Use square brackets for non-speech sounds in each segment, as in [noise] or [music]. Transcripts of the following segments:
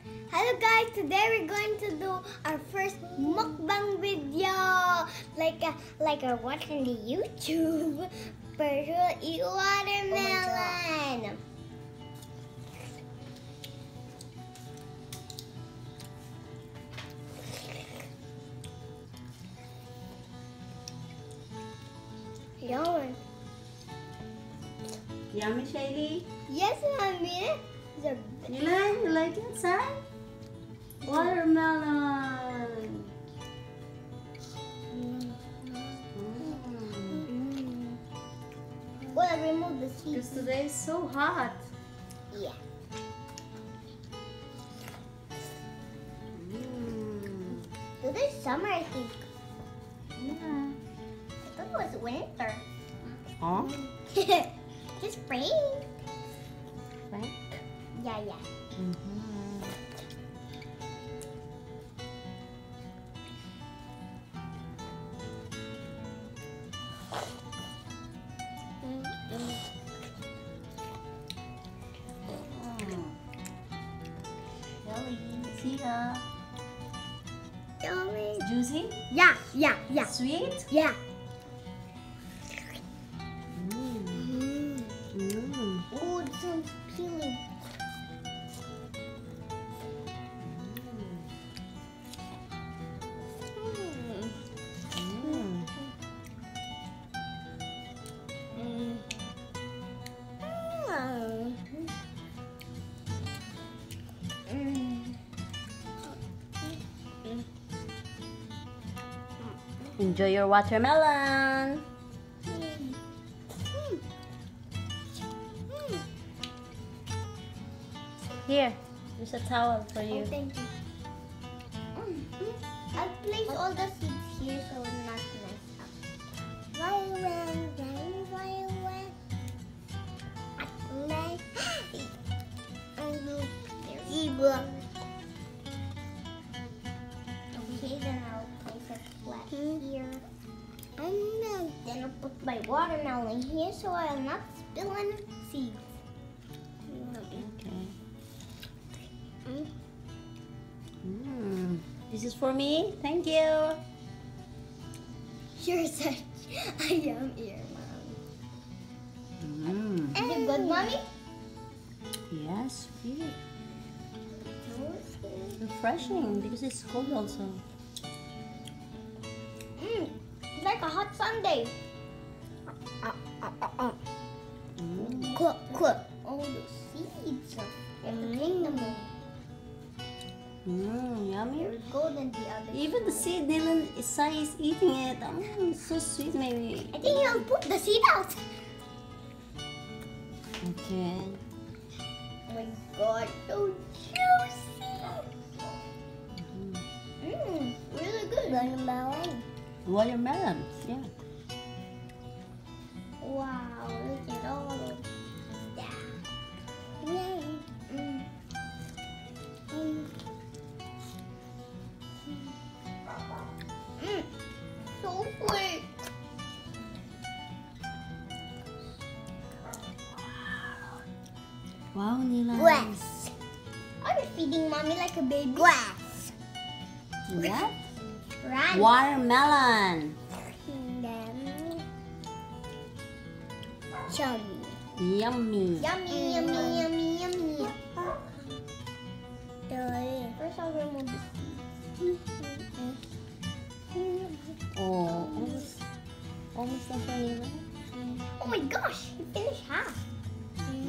Hello guys, today we're going to do our first mukbang video. Like uh, like we're watching the YouTube. But we'll eat watermelon. Yum. Yummy, Shaylee? Yes, mommy. The You like, you like it, son? Watermelon. Mm. Mm. Well, remove the seeds. Because today is so hot. Yeah. Mm. Today's summer, I think. Yeah. I thought it was winter. Huh? [laughs] Just spring. Yeah, yeah. Mm-hmm. Yummy. See ya. Yummy. Juicy? Yeah, yeah, yeah. Sweet? Yeah. Enjoy your watermelon. Here, there's a towel for Oh, you. thank you. Mm, mm. I'll place all the seeds here so it's not messed up. Violin, violin, violin. Like, zebra. Okay, I'll put my watermelon here so I'm not spilling seeds. Okay. Mm. Mm. This is for me. Thank you. You're such a yum ear, mom. Mm. Is it good, mommy? Yes, sweet. Refreshing because it's cold also. Like a hot sundae. Uh, uh, uh, uh. Mm. Cook, cook. All the seeds are. You have to take them all. Mm, yummy. Here we go, then the other. Even the seed, Dylan Isai is eating it. Mm, so sweet, maybe. I think he'll put the seed out. Okay. Oh my god, so juicy. Mm. Mmm, really good. Watermelon. Watermelon. Yeah. Wow, Nila. Grass. Are you feeding mommy like a baby? Grass. What? Run. Watermelon. Then, Yummy. Yummy. Yummy, yummy, yummy, yummy. First I'll remove the. Oh, almost, almost done for Nila. Oh my gosh, you finished half.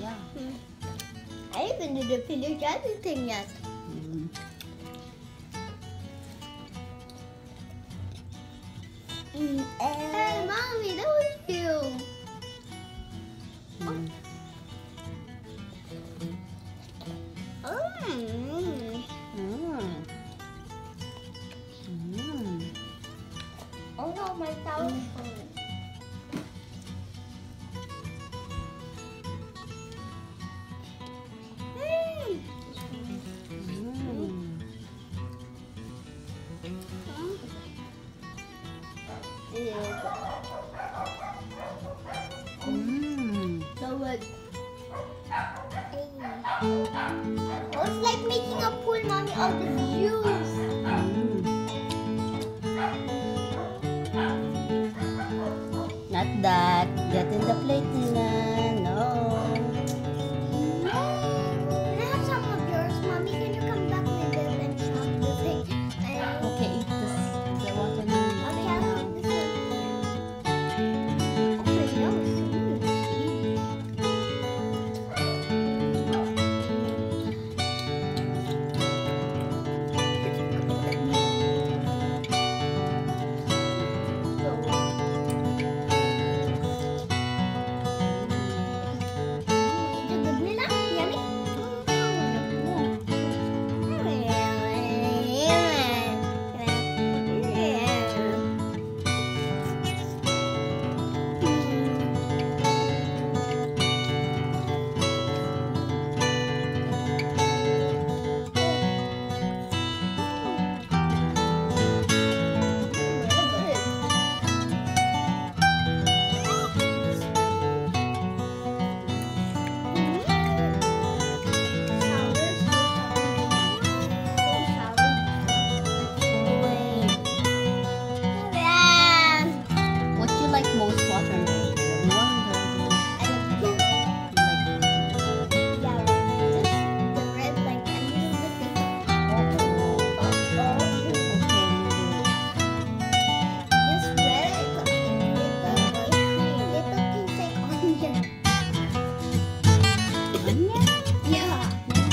Yeah. I even didn't finish everything yet. Mm. Hey, mommy, that was you. Mmm. So good. It's like making a pool, mommy, of the juice. Not that. Get in the plate